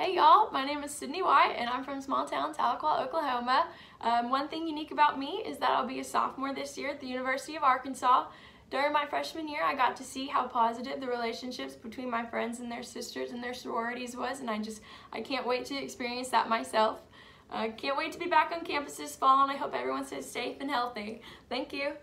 Hey y'all, my name is Sydney White and I'm from small town Tahlequah, Oklahoma. Um, one thing unique about me is that I'll be a sophomore this year at the University of Arkansas. During my freshman year, I got to see how positive the relationships between my friends and their sisters and their sororities was, and I just, I can't wait to experience that myself. I uh, can't wait to be back on campus this fall, and I hope everyone stays safe and healthy. Thank you.